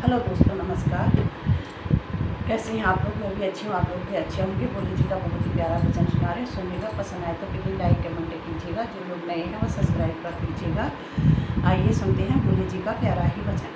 Hello दोस्तों, नमस्कार। कैसे हैं आप लोग? मैं भी अच्छी हूँ, आप लोग भी अच्छे होंगे। बोली जी का बहुत ही प्यारा भजन सुना रहे सुनिएगा, पसंद आए तो प्लीज़ लाइक कमेंट कीजिएगा। जो लोग नए हैं, वो सब्सक्राइब कर दीजिएगा। आइए सुनते हैं बोली जी का प्यारा ही भजन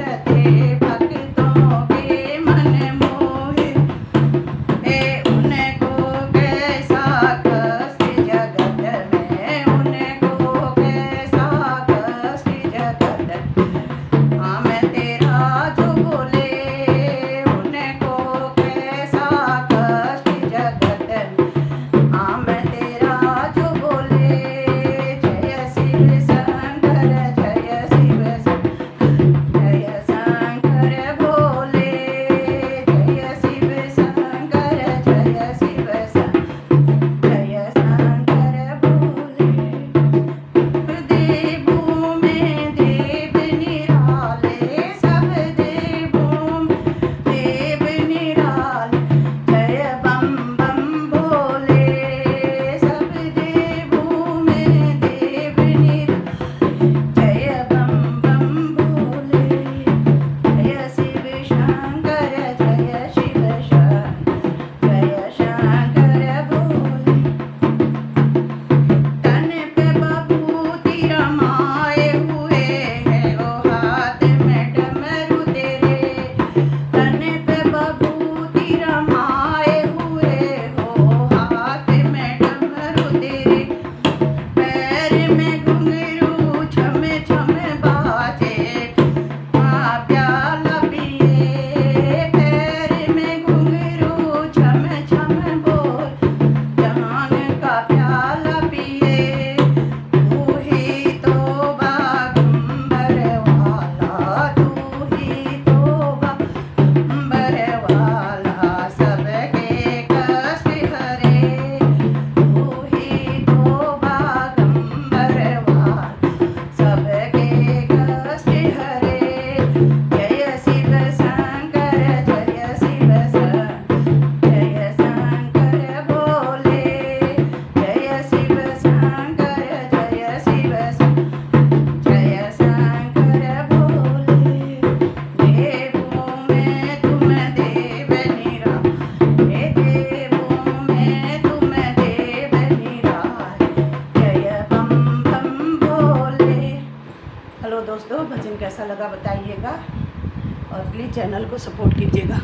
that. लगा बताइएगा और प्लीज़ चैनल को सपोर्ट कीजिएगा।